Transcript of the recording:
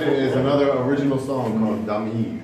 found is another original song called Damir.